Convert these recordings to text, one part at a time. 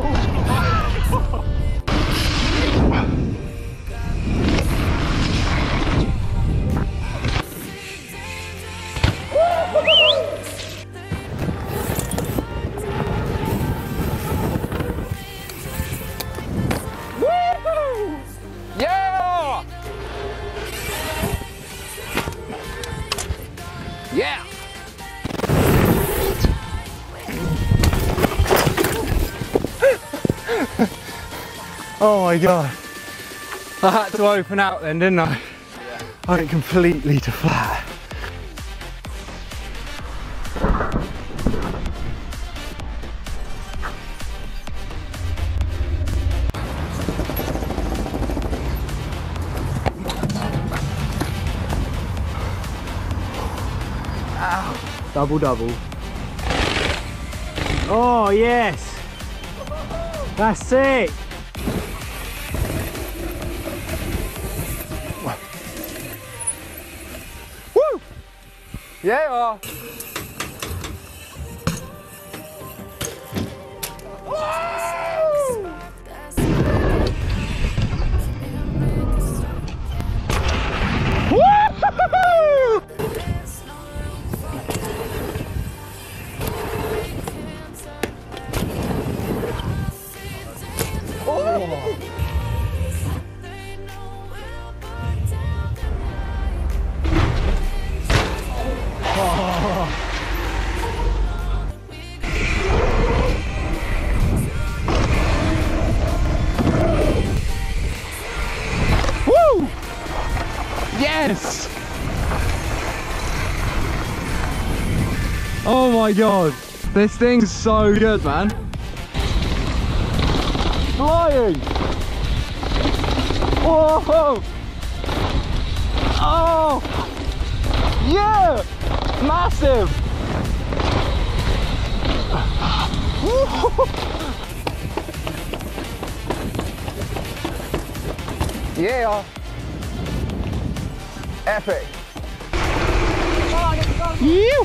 疯。Oh my god. I had to open out then, didn't I? Yeah. I went completely to flat. Ow. Double double. Oh yes! That's sick! Yeah! Yes! Oh my god, this thing's so good, man. Flying! Whoa! Oh! Yeah! Massive! Yeah! Epic! You!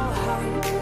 time